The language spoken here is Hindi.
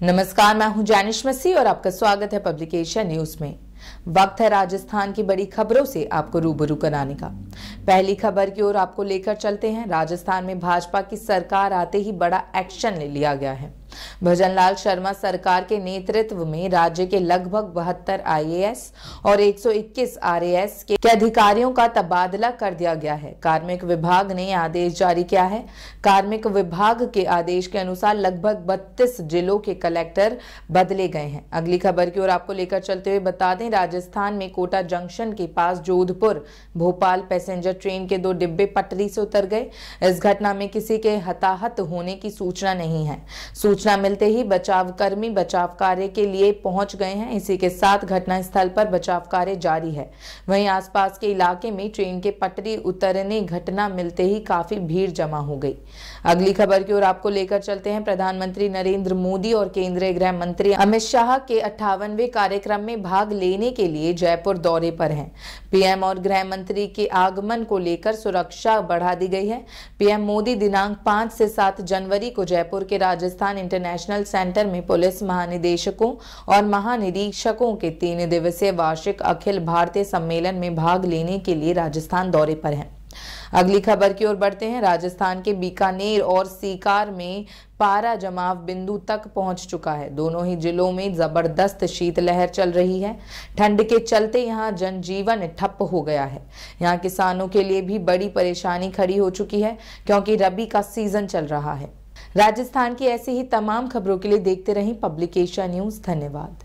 नमस्कार, मैं हूँ जैनिश मसी और आपका स्वागत है पब्लिकेशन न्यूज़ में। वक्त है राजस्थान की बड़ी खबरों से आपको रूबरू कराने का। पहली खबर की ओर आपको लेकर चलते हैं। राजस्थान में भाजपा की सरकार आते ही बड़ा एक्शन ले लिया गया है। भजनलाल शर्मा सरकार के नेतृत्व में राज्य के लगभग बहत्तर आईएएस और 121 आरएएस के अधिकारियों का तबादला कर दिया गया है। कार्मिक विभाग ने आदेश जारी किया है। कार्मिक विभाग के आदेश के अनुसार लगभग 32 जिलों के कलेक्टर बदले गए हैं। अगली खबर की ओर आपको लेकर चलते हुए बता दें, राजस्थान में कोटा जंक्शन के पास जोधपुर, भोपाल पैसेंजर ट्रेन के दो डिब्बे पटरी से उतर गए। इस घटना में किसी के हताहत होने की सूचना नहीं है। सूचना सूचना मिलते ही बचाव कर्मी बचाव कार्य के लिए पहुँच गए हैं। इसी के साथ घटना स्थल पर बचाव कार्य जारी है। वहीं आसपास के इलाके में ट्रेन के पटरी उतरने घटना मिलते ही काफ़ी भीड़ जमा हो गई। अगली खबर की ओर आपको लेकर चलते हैं। प्रधानमंत्री नरेंद्र मोदी और केंद्रीय गृह मंत्री अमित शाह के अट्ठावनवे कार्यक्रम में भाग लेने के लिए जयपुर दौरे पर है। पीएम और गृह मंत्री के आगमन को लेकर सुरक्षा बढ़ा दी गई है। पीएम मोदी दिनांक पाँच से सात जनवरी को जयपुर के राजस्थान इंटरनेशनल सेंटर में पुलिस महानिदेशकों और महानिरीक्षकों के तीन दिवसीय वार्षिक अखिल भारतीय सम्मेलन में भाग लेने के लिए राजस्थान दौरे पर हैं। अगली खबर की ओर बढ़ते हैं। राजस्थान के बीकानेर और सीकार में पारा जमाव बिंदु तक पहुँच चुका है। दोनों ही जिलों में ज़बरदस्त शीतलहर चल रही है। ठंड के चलते यहाँ जनजीवन ठप हो गया है। यहाँ किसानों के लिए भी बड़ी परेशानी खड़ी हो चुकी है, क्योंकि रबी का सीज़न चल रहा है। राजस्थान की ऐसी ही तमाम खबरों के लिए देखते रहें पब्लिकेशन न्यूज़। धन्यवाद।